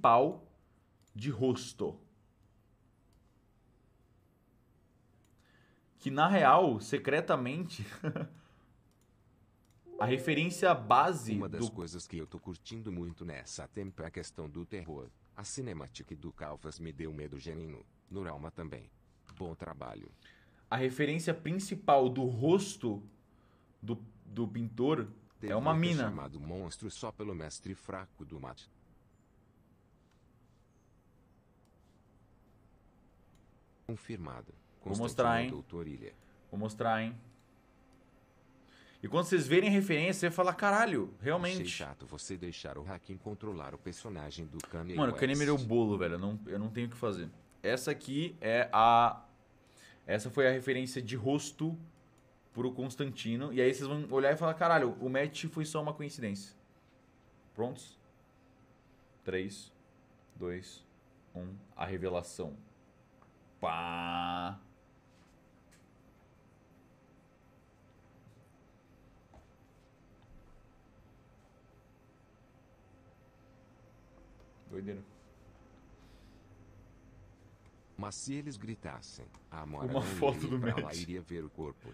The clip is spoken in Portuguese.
principal de rosto. Que na real, secretamente, a referência base Uma das do coisas que eu tô curtindo muito nessa tempo é a questão do terror. A cinemática do Calvas me deu medo genuíno. No Alma também. Bom trabalho. a referência principal do rosto do, do pintor é uma ter mina. chamado monstro só pelo mestre fraco do mate. Confirmado. Vou mostrar, hein? Doutor Ilha. Vou mostrar, hein? E quando vocês verem a referência, você vai falar, caralho, Achei realmente. chato você deixar o Hakim controlar o personagem do Kanye Mano, o West. Kahneman é o bolo, velho. Eu não, eu não tenho o que fazer. Essa aqui é a. Essa foi a referência de rosto pro Constantino. E aí vocês vão olhar e falar: caralho, o match foi só uma coincidência. Prontos? 3, 2, 1. A revelação. Pá! Doideira. Mas se eles gritassem, a Amora Uma foto do lá iria ver o corpo.